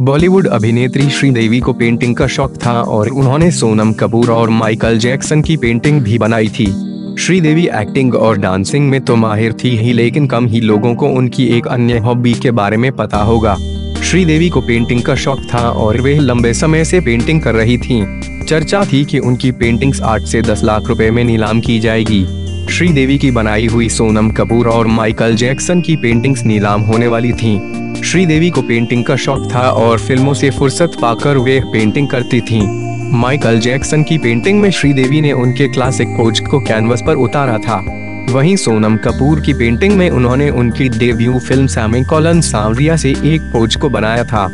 बॉलीवुड अभिनेत्री श्रीदेवी को पेंटिंग का शौक था और उन्होंने सोनम कपूर और माइकल जैक्सन की पेंटिंग भी बनाई थी श्रीदेवी एक्टिंग और डांसिंग में तो माहिर थी ही, लेकिन कम ही लोगों को उनकी एक अन्य हॉबी के बारे में पता होगा श्रीदेवी को पेंटिंग का शौक था और वे लंबे समय से पेंटिंग कर रही थीं। चर्चा थी कि उनकी पेंटिंग्स आठ से दस लाख रुपए में नीलाम की जाएगी श्रीदेवी की बनाई हुई सोनम कपूर और माइकल जैक्सन की पेंटिंग्स नीलाम होने वाली थीं। श्रीदेवी को पेंटिंग का शौक था और फ़िल्मों से फुर्सत पाकर वे पेंटिंग करती थीं। माइकल जैक्सन की पेंटिंग में श्रीदेवी ने उनके क्लासिक पोज को कैनवस पर उतारा था वहीं सोनम कपूर की पेंटिंग में उन्होंने उनकी डेब्यू फ़िल्म सैमी कॉलन सांवरिया से एक पोज को बनाया था